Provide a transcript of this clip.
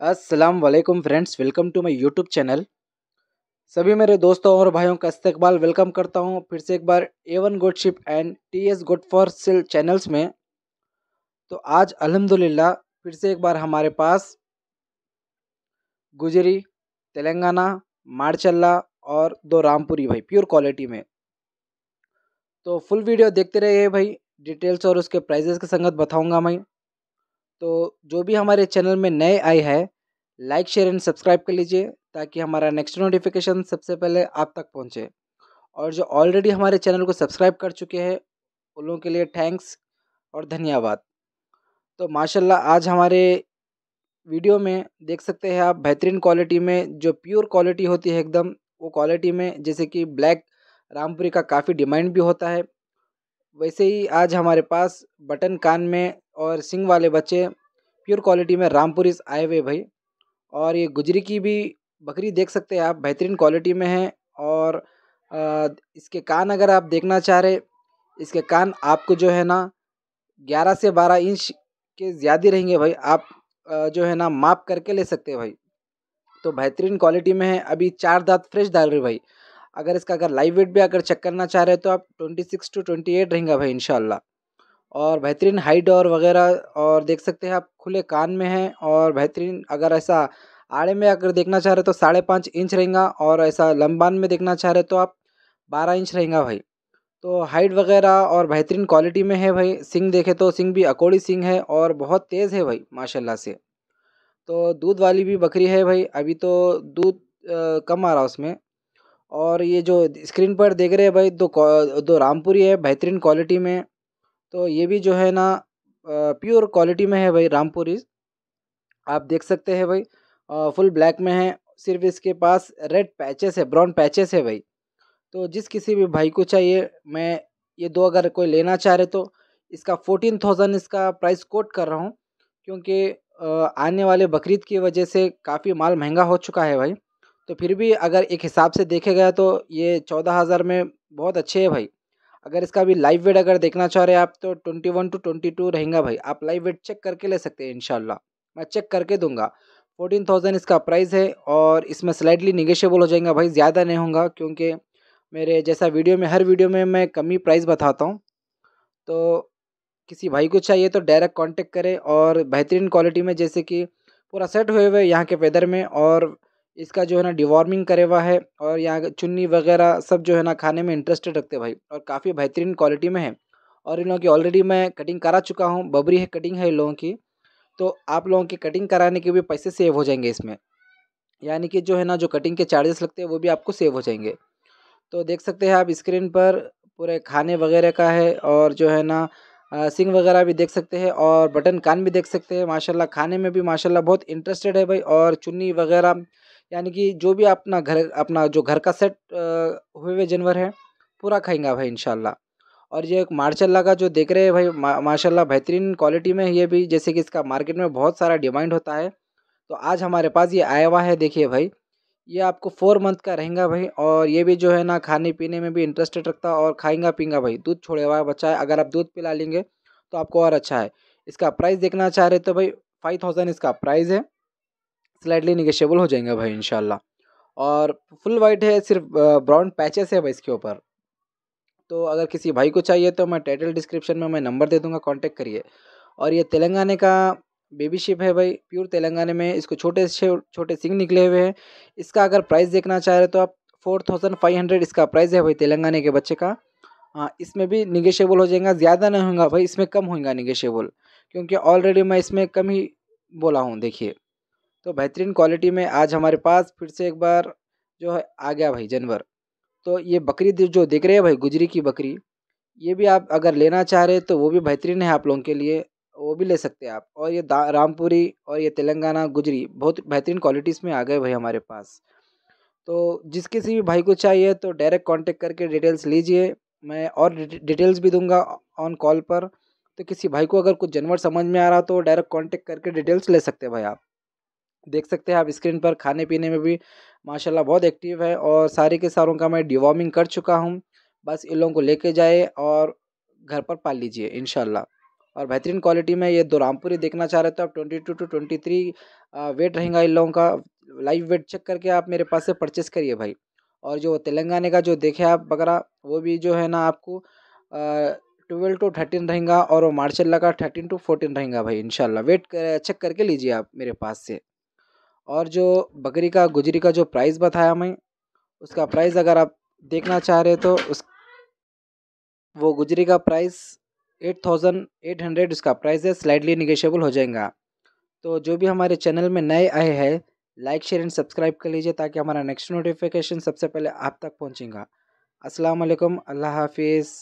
अस्सलाम वालेकुम friends welcome to my YouTube channel सभी मेरे दोस्तों और भाइयों का इस्तकबाल वेलकम करता हूँ फिर से एक बार A one goat sheep and T S goat for sale channels में। तो आज अल्हम्दुलिल्लाह, फिर से एक बार हमारे पास गुजरी, तेलंगाना, मारचल्ला और दो रामपुरी भाई प्योर क्वालिटी में। तो फुल वीडियो देखते रहिए भाई डिटेल्स और उसके प्राइजेस के संगत बताऊँगा मैं। तो जो भी हमारे चैनल में नए आए हैं लाइक शेयर एंड सब्सक्राइब कर लीजिए, ताकि हमारा नेक्स्ट नोटिफिकेशन सबसे पहले आप तक पहुँचे। और जो ऑलरेडी हमारे चैनल को सब्सक्राइब कर चुके हैं, उन लोगों के लिए थैंक्स और धन्यवाद। तो माशाल्लाह आज हमारे वीडियो में देख सकते हैं आप बेहतरीन क्वालिटी में जो प्योर क्वालिटी होती है एकदम, वो क्वालिटी में जैसे कि ब्लैक रामपुरी का काफ़ी डिमांड भी होता है। वैसे ही आज हमारे पास बटन कान में और सिंग वाले बच्चे प्योर क्वालिटी में रामपुरी आए हुए भाई। और ये गुजरी की भी बकरी देख सकते हैं आप, बेहतरीन क्वालिटी में है। और इसके कान अगर आप देखना चाह रहे, इसके कान आपको जो है ना, ग्यारह से बारह इंच के ज़्यादा रहेंगे भाई। आप जो है ना, माप करके ले सकते हैं भाई। तो बेहतरीन क्वालिटी में है। अभी चार दांत फ्रेश डाल रहे भाई। अगर इसका अगर लाइव वेट भी अगर चेक करना चाह रहे हैं तो आप twenty six to twenty eight रहेंगे भाई इनशाला और बेहतरीन हाइट और वगैरह, और देख सकते हैं आप, खुले कान में हैं, और बेहतरीन अगर ऐसा आड़े में अगर देखना चाह रहे तो साढ़े पाँच इंच रहेगा, और ऐसा लंबान में देखना चाह रहे तो आप बारह इंच रहेगा भाई। तो हाइट वगैरह और बेहतरीन क्वालिटी में है भाई सिंग देखे तो सिंग भी अकोड़ी सिंग है, और बहुत तेज़ है भाई, माशाल्लाह से। तो दूध वाली भी बकरी है भाई, अभी तो दूध कम आ रहा उसमें और ये जो स्क्रीन पर देख रहे हैं भाई, दो दो रामपुरी है, बेहतरीन क्वालिटी में। तो ये भी जो है ना प्योर क्वालिटी में है भाई रामपुरी। आप देख सकते हैं भाई फुल ब्लैक में है। सिर्फ़ इसके पास रेड पैचेस है ब्राउन पैचेस है भाई। तो जिस किसी भी भाई को चाहिए, मैं ये दो अगर कोई लेना चाह रहे तो इसका फोर्टीन थाउज़ेंड इसका प्राइस कोट कर रहा हूँ। क्योंकि आने वाले बकरीद की वजह से काफ़ी माल महँगा हो चुका है भाई। तो फिर भी अगर एक हिसाब से देखे गया तो ये चौदह हज़ार में बहुत अच्छे है भाई। अगर इसका भी लाइव वेट अगर देखना चाह रहे हैं आप तो twenty one to twenty two रहेगा भाई। आप लाइव वेट चेक करके ले सकते हैं इनशाला मैं चेक करके दूँगा। फोर्टीन थाउज़ेंड इसका प्राइस है और इसमें स्लाइडली निगेशियबल हो जाएगा भाई, ज़्यादा नहीं होगा क्योंकि मेरे जैसा वीडियो में, हर वीडियो में मैं कम प्राइस बताता हूँ। तो किसी भाई को चाहिए तो डायरेक्ट कांटेक्ट करें और बेहतरीन क्वालिटी में जैसे कि पूरा सेट हुए हुए यहाँ के वेदर में और इसका जो है ना डिवॉर्मिंग करे हुआ है और यहाँ चुन्नी वगैरह सब जो है ना खाने में इंटरेस्टेड रखते भाई और काफ़ी बेहतरीन क्वालिटी में है। और इन लोगों की ऑलरेडी मैं कटिंग करा चुका हूँ, बबरी है कटिंग है इन लोगों की। तो आप लोगों की कटिंग कराने के भी पैसे सेव हो जाएँगे इसमें। यानी कि जो है ना जो कटिंग के चार्जेस लगते हैं वो भी आपको सेव हो जाएँगे। तो देख सकते हैं आप स्क्रीन पर पूरे खाने वगैरह का है और जो है ना सिंग वगैरह भी देख सकते हैं और बटन कान भी देख सकते हैं। माशाल्लाह खाने में भी माशाल्लाह बहुत इंटरेस्टेड है भाई और चुन्नी वगैरह यानी कि जो भी अपना घर अपना जो घर का सेट हुए हुए जानवर है पूरा खाएँगा भाई इनशाला और ये एक मार्शल्ला का जो देख रहे हैं भाई मा, माशाल्लाह बेहतरीन क्वालिटी में ये भी जैसे कि इसका मार्केट में बहुत सारा डिमांड होता है। तो आज हमारे पास ये आया हुआ है देखिए भाई ये आपको फोर मंथ का रहेगा भाई और ये भी जो है ना खाने पीने में भी इंटरेस्टेड रखता है और खाएँगा पीएँगा भाई दूध छोड़े हुआ है बच्चा है अगर आप दूध पिला लेंगे तो आपको और अच्छा है। इसका प्राइस देखना चाह रहे तो भाई फाइव थाउज़ेंड इसका प्राइस है। स्लाइडली निगेशियबल हो जाएँगे भाई इनशाला और फुल वाइट है, सिर्फ़ ब्राउन पैचेस है भाई इसके ऊपर। तो अगर किसी भाई को चाहिए तो मैं टाइटल डिस्क्रिप्शन में मैं नंबर दे दूँगा कांटेक्ट करिए। और ये तेलंगाना का बेबी शिप है भाई प्योर तेलंगाना में, इसको छोटे से, छोटे सिंग निकले हुए हैं। इसका अगर प्राइस देखना चाह रहे तो आप फोर थाउज़ेंड फाइव हंड्रेड इसका प्राइस है भाई, तेलंगाना के बच्चे का। हाँ इसमें भी निगेशियबल हो जाएगा, ज़्यादा नहीं होगा भाई, इसमें कम होगा निगेशियबल क्योंकि ऑलरेडी मैं इसमें कम ही बोला हूँ, देखिए। तो बेहतरीन क्वालिटी में आज हमारे पास फिर से एक बार जो है आ गया भाई जानवर। तो ये बकरी जो देख रहे हैं भाई, गुजरी की बकरी, ये भी आप अगर लेना चाह रहे तो वो भी बेहतरीन है आप लोगों के लिए, वो भी ले सकते हैं आप। और ये रामपुरी और ये तेलंगाना गुजरी, बहुत बेहतरीन क्वालिटीज़ में आ गए भाई हमारे पास। तो जिस किसी भी भाई को चाहिए तो डायरेक्ट कांटेक्ट करके डिटेल्स लीजिए, मैं और डिटेल्स भी दूँगा ऑन कॉल पर। तो किसी भाई को अगर कुछ जानवर समझ में आ रहा तो डायरेक्ट कांटेक्ट करके डिटेल्स ले सकते हैं भाई आप। देख सकते हैं आप स्क्रीन पर खाने पीने में भी माशाल्लाह बहुत एक्टिव है और सारे के सारों का मैं डिवॉर्मिंग कर चुका हूँ। बस इन लोगों को लेके जाए और घर पर पाल लीजिए इन और बेहतरीन क्वालिटी में ये दो रामपुरी देखना चाह रहे तो आप twenty two to twenty three weight रहेगा इन लोगों का। लाइव वेट चेक करके आप मेरे पास से परचेस करिए भाई। और जो तेलंगाना का जो देखे आप बकरा वो भी जो है ना आपको ट्वेल्व टू थर्टीन रहेगा और वो मार्शल्ला का थर्टीन टू फोर्टीन रहेगा भाई इनशाला वेट कर, चेक करके लीजिए आप मेरे पास से। और जो बकरी का, गुजरी का जो प्राइस बताया मैं, उसका प्राइस अगर आप देखना चाह रहे तो उस, वो गुजरी का price eight thousand eight hundred उसका प्राइस है स्लाइडली निगेशियबल हो जाएगा। तो जो भी हमारे चैनल में नए आए हैं लाइक शेयर एंड सब्सक्राइब कर लीजिए ताकि हमारा नेक्स्ट नोटिफिकेशन सबसे पहले आप तक पहुंचेगा। अस्सलाम वालेकुम अल्लाह हाफिज़।